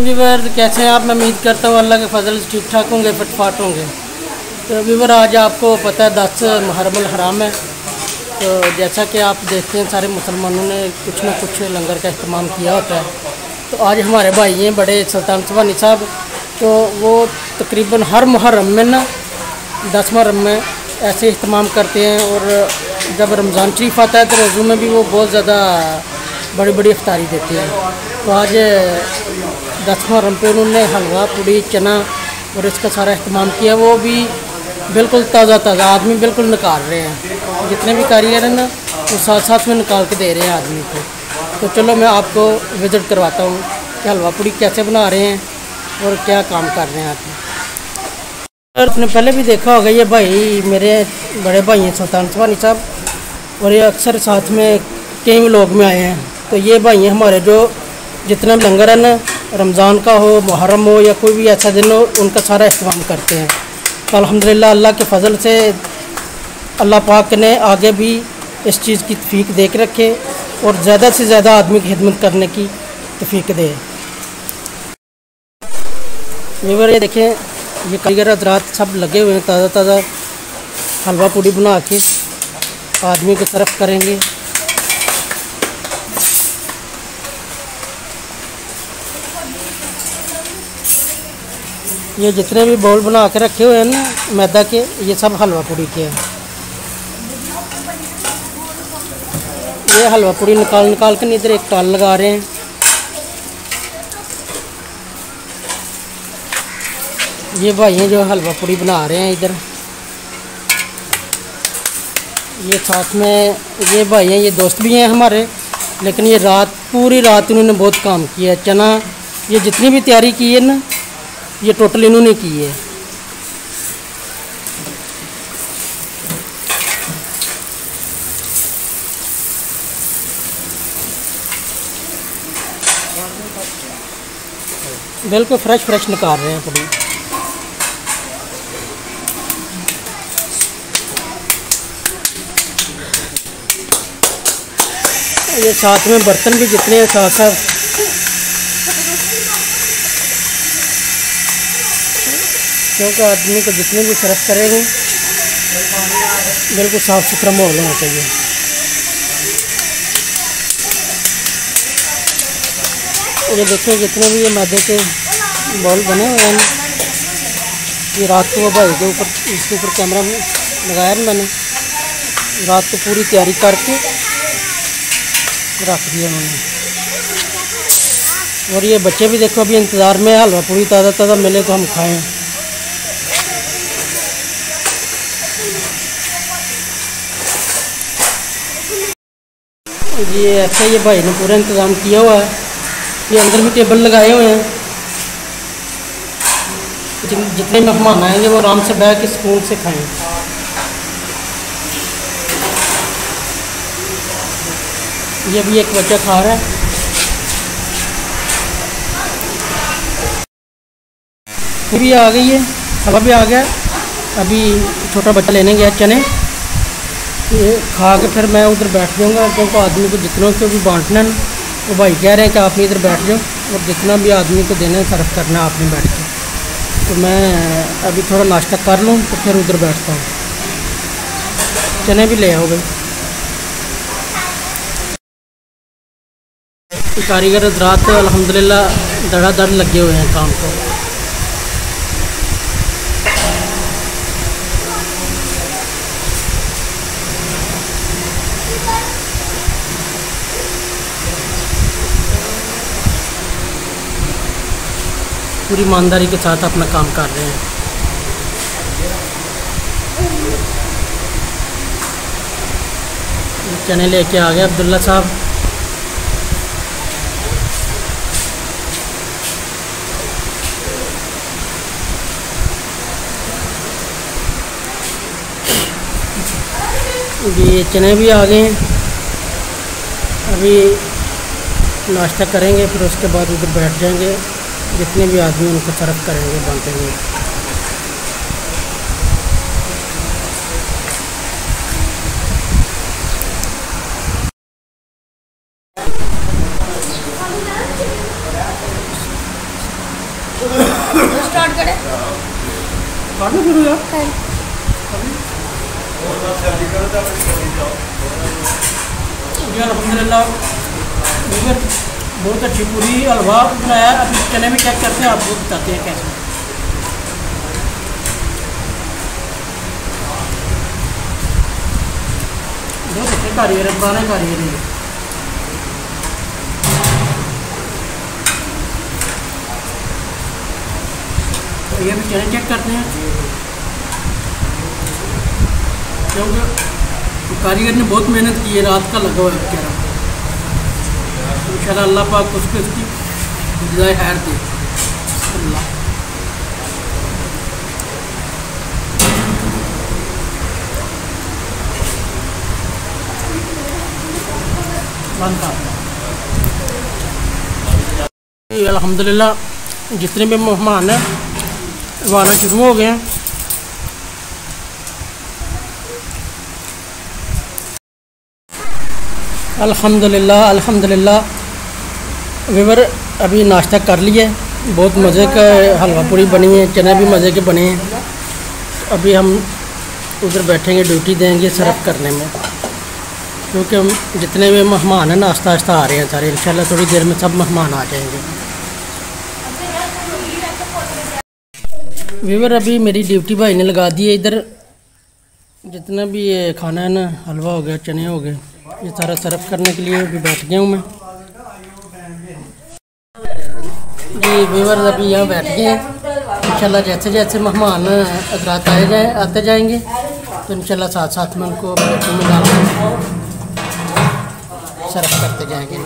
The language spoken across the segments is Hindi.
व्यूवर कैसे हैं आप? मैं उम्मीद करता हूँ अल्लाह के फजल ठीक ठाक होंगे, फटफाट होंगे। तो व्यूवर आज आपको पता है दस मुहर्रम हराम है। तो जैसा कि आप देखते हैं, सारे मुसलमानों ने कुछ ना कुछ लंगर का इस्तेमाल किया होता है। तो आज हमारे भाई हैं बड़े सुल्तान सुबानी साहब। तो वो तकरीबन हर मुहर्रम में ना, दस मुहर्रम में ऐसे इस्तेमाल करते हैं और जब रमज़ान शरीफ आता है तो रोज़ों में भी वो बहुत ज़्यादा बड़ी बड़ी अफ्तारी देते हैं। तो आज दस मुहर्रम पे उन्होंने हलवा, पूड़ी, चना और इसका सारा इस्तेमाल किया। वो भी बिल्कुल ताज़ा ताज़ा, आदमी बिल्कुल निकाल रहे हैं। जितने भी कारीगर हैं ना, वो साथ साथ में निकाल के दे रहे हैं आदमी को। तो चलो मैं आपको विज़िट करवाता हूँ कि हलवा, पूड़ी कैसे बना रहे हैं। और क्या काम कर रहे हैं और आपने पहले भी देखा होगा, ये भाई मेरे बड़े भाई हैं, सुल्तान सवानी साहब, और ये अक्सर साथ में कई लोग में आए हैं। तो ये भाई हैं हमारे जो जितना भी लंगर है ना, रमज़ान का हो, मुहर्रम हो, या कोई भी ऐसा दिन हो, उनका सारा इस्तेमाल करते हैं। तो अल्हम्दुलिल्लाह, अल्लाह के फ़ज़ल से अल्लाह पाक ने आगे भी इस चीज़ की तफीक देख रखे, और ज़्यादा से ज़्यादा आदमी की खिदमत करने की तफीक दे। व्यूवर ये देखें, ये कारीगर रात सब लगे हुए हैं ताज़ा ताज़ा हलवा पूड़ी बना के आदमी को तरफ़ करेंगे। ये जितने भी बाउल बना के रखे हुए हैं ना, मैदा के, ये सब हलवा पूड़ी के हैं। ये हलवा पूड़ी निकाल निकाल के इधर एक टाल लगा रहे हैं। ये भाई हैं जो हलवा पूड़ी बना रहे हैं इधर। ये साथ में ये भाई हैं ये दोस्त भी हैं हमारे, लेकिन ये रात, पूरी रात इन्होंने बहुत काम किया है। चना, ये जितनी भी तैयारी की है ना, ये टोटल इन्होंने की है। बिल्कुल फ्रेश फ्रेश निकाल रहे हैं पूरी ये साथ में बर्तन भी जितने हैं, साथ साथ। क्योंकि आदमी को जितने भी सर्फ करेंगे बिल्कुल साफ़ सुथरा माहौल होना चाहिए। ये देखिए जितने भी ये मैदे के बॉल बने हुए हैं। ये रात को भाई के ऊपर, इसके ऊपर कैमरा लगाया मैंने। रात को पूरी तैयारी करके रख दिया उन्होंने। और ये बच्चे भी देखो, अभी इंतज़ार में, हलवा पूरी ताज़ा ताज़ा मिले तो हम खाएँ। ये ऐसा ये भाई ने पूरा इंतज़ाम किया हुआ है। ये अंदर भी टेबल लगाए हुए हैं। जितने मेहमान आएँगे, वो आराम से बैठ के सुकून से खाएँ। ये भी एक बच्चा खा रहा है। भी आ गई है। हवा भी आ गया। अभी छोटा बच्चा लेने गया चने। ये खा के फिर मैं उधर बैठ जाऊँगा। क्योंकि आदमी को जितनों को भी बांटना है। वो भाई कह रहे हैं कि आप इधर बैठ जाओ। और जितना भी आदमी को देना है, सर्व करना आपने बैठ के। तो मैं अभी थोड़ा नाश्ता कर लूँ तो फिर उधर बैठता हूँ। चने भी ले आओ भाई। कारीगर रात अल्हम्दुलिल्लाह धड़ाधड़ लगे हुए हैं काम को। पूरी ईमानदारी के साथ अपना काम कर रहे हैं। चने लेके आ गए अब्दुल्ला साहब ये चने भी आ गए। हैं अभी नाश्ता करेंगे फिर उसके बाद उधर बैठ जाएँगे। जितने भी आदमी उनको सर्व करेंगे बांटेंगे। स्टार्ट करें। अलहमदिल्ला बहुत अच्छी पूरी हलवा बनाया अभी चने में चेक करते हैं आपको बताते हैं कैसे बहुत अच्छे कारीगर है पुराने कारीगर है तो ये भी चने चेक करते हैं। क्योंकि कारीगर ने बहुत मेहनत की है, रात का लगा हुआ है बेचारा इंशाल्लाह अल्लाह पाक उसको इसकी जजाय खैर दे। अल्हम्दुलिल्लाह, जितने भी मेहमान हैं, वो आना शुरू हो गए हैं। अल्हम्दुलिल्लाह अल्हम्दुलिल्लाह। विवर अभी नाश्ता कर लिए। बहुत मज़े का हलवा पूरी बनी है, चने भी मज़े के बने हैं। अभी हम उधर बैठेंगे, ड्यूटी देंगे सर्व करने में। क्योंकि हम जितने भी मेहमान हैं ना आस्ता आस्ता आ रहे हैं सारे, इंशाल्लाह थोड़ी देर में सब मेहमान आ जाएँगे। विवर अभी मेरी ड्यूटी भाई ने लगा दी है इधर। जितना भी ये खाना है ना, हलवा हो गया, चने हो गए। ये सारा सर्व करने के लिए अभी बैठ गया हूँ मैं। जी व्यूवर्स अभी यहाँ बैठ गए हैं। इंशाल्लाह जैसे जैसे मेहमान हजरात आए जाए, आते जाएँगे तो इंशाल्लाह साथ साथ में उनको प्लेटों में डाल करते जाएँगे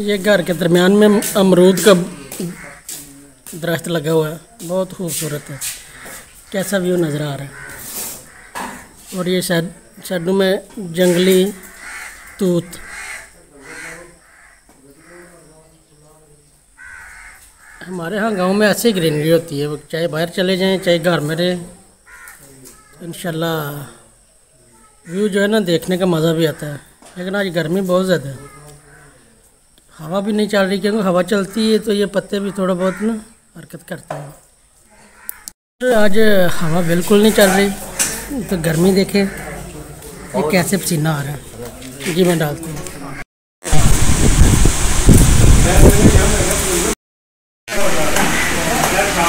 ये घर के दरमियान में अमरूद का दरख्त लगा हुआ है। बहुत खूबसूरत है। कैसा व्यू नज़र आ रहा है? और ये शायद, शायदों में जंगली तूत। हमारे यहाँ गाँव में ऐसी ग्रीनरी होती है चाहे बाहर चले जाएँ, चाहे घर में रहें इन व्यू जो है ना, देखने का मज़ा भी आता है। लेकिन आज गर्मी बहुत ज़्यादा है। हवा भी नहीं चल रही, क्योंकि हवा चलती है तो ये पत्ते भी थोड़ा बहुत ना हरकत करते हैं। आज हवा बिल्कुल नहीं चल रही। तो गर्मी देखे, ये कैसे पसीना आ रहा है? जी, मैं डालती हूँ।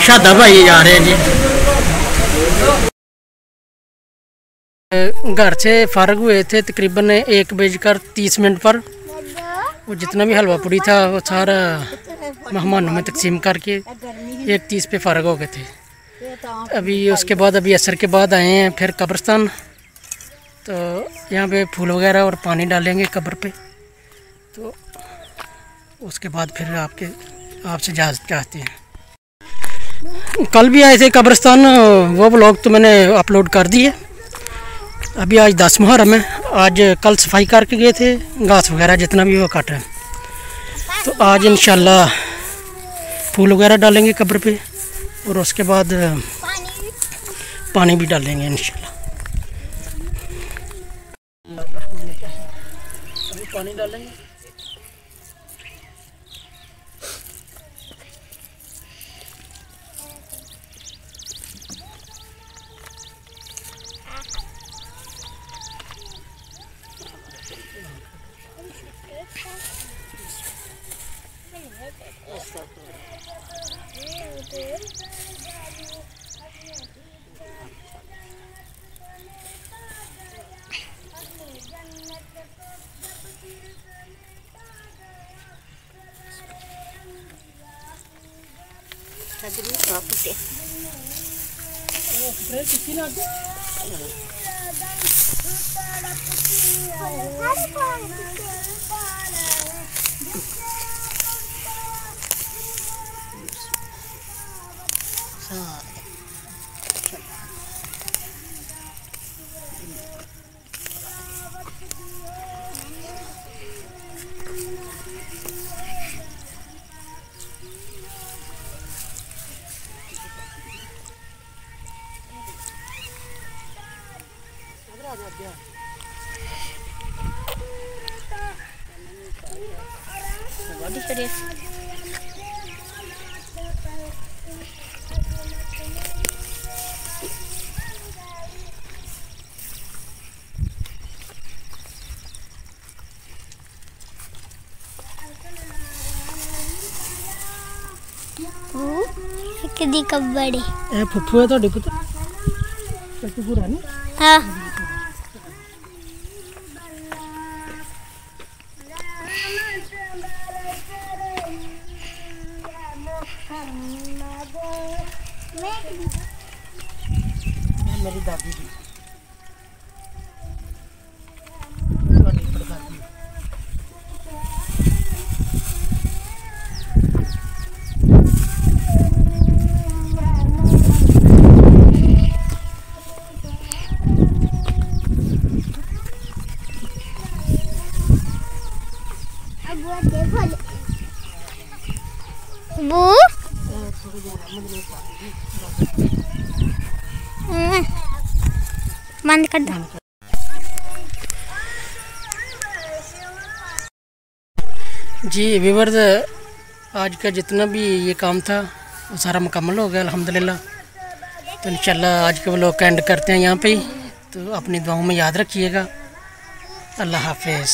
शादा भाई जा रहे हैं जी। घर से फारग हुए थे तकरीबन एक बजकर तीस मिनट पर। वो जितना भी हलवा पूड़ी था, वो सारा मेहमानों में तकसीम करके एक तीस पे फारग हो गए थे। अभी उसके बाद, अभी असर के बाद आए हैं फिर कब्रस्तान। तो यहाँ पे फूल वगैरह और पानी डालेंगे कब्र पे। तो उसके बाद फिर आपके, आपसे इजाज़त चाहते हैं। कल भी आए थे कब्रस्तान, वो ब्लॉग तो मैंने अपलोड कर दिए अभी आज दस मुहर्रम है। आज कल सफ़ाई करके गए थे, घास वगैरह जितना भी वो काट रहे हैं। तो आज इंशाल्लाह फूल वगैरह डालेंगे कब्र पे। और उसके बाद पानी भी डालेंगे इंशाल्लाह। पानी डालेंगे। Sabi niyo, mga puti. Ano, कितनी कब बड़े ए फुफ्फू है तो डिपू तो फुफ्फू रानी हां Mary David बंद कर दो। जी व्यूवर्स आज का जितना भी ये काम था, वो सारा मुकम्मल हो गया, अल्हम्दुलिल्लाह। तो इंशाल्लाह आज के वो लोग एंड करते हैं यहाँ पे ही। तो अपनी दुआओं में याद रखिएगा। अल्लाह हाफिज़।